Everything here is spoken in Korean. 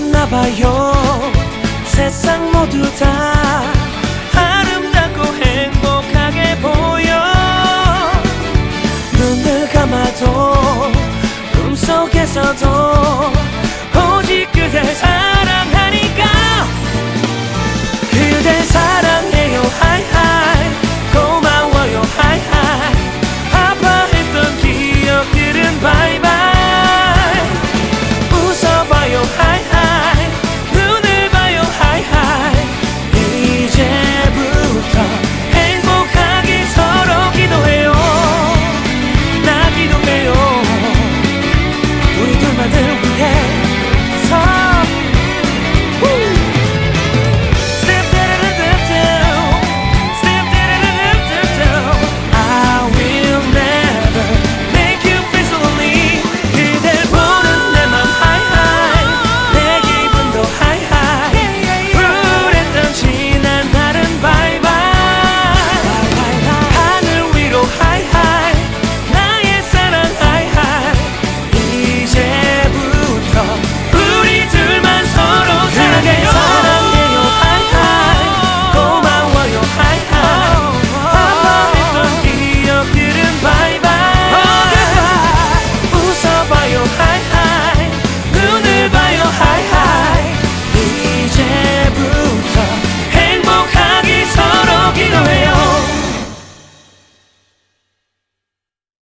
했나봐요. 세상 모두 다 아름답고 행복하게 보여. 눈을 감아도 꿈속에서도